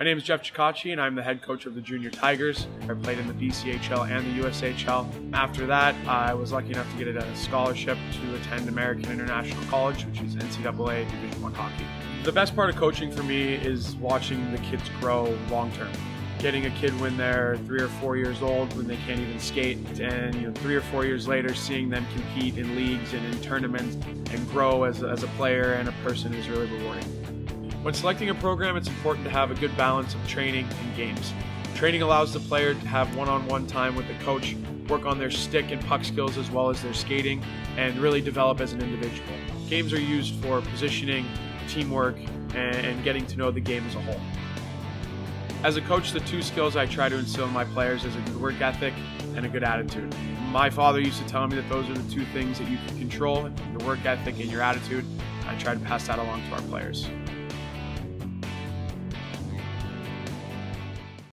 My name is Jeff Ceccacci, and I'm the head coach of the Junior Tigers. I played in the BCHL and the USHL. After that, I was lucky enough to get a scholarship to attend American International College, which is NCAA Division One hockey. The best part of coaching for me is watching the kids grow long term. Getting a kid when they're three or four years old, when they can't even skate, and you know, three or four years later, seeing them compete in leagues and in tournaments and grow as, as a player and a person is really rewarding. When selecting a program, it's important to have a good balance of training and games. Training allows the player to have one on one time with the coach, work on their stick and puck skills as well as their skating, and really develop as an individual. Games are used for positioning, teamwork, and getting to know the game as a whole. As a coach, the two skills I try to instill in my players is a good work ethic and a good attitude. My father used to tell me that those are the two things that you can control your work ethic and your attitude. I try to pass that along to our players.